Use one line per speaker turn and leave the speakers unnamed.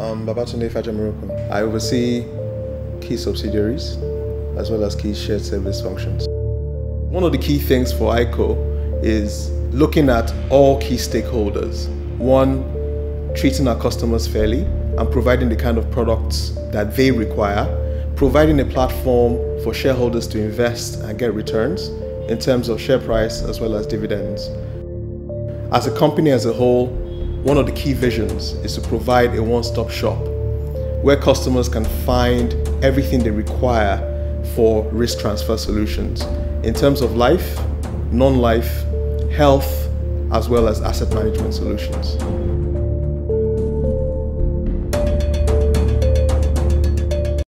I'm Babatunde Fajemirokun. I oversee key subsidiaries as well as key shared service functions. One of the key things for AIICO is looking at all key stakeholders. One, treating our customers fairly and providing the kind of products that they require, providing a platform for shareholders to invest and get returns in terms of share price as well as dividends. As a company as a whole, one of the key visions is to provide a one-stop shop where customers can find everything they require for risk transfer solutions in terms of life, non-life, health, as well as asset management solutions.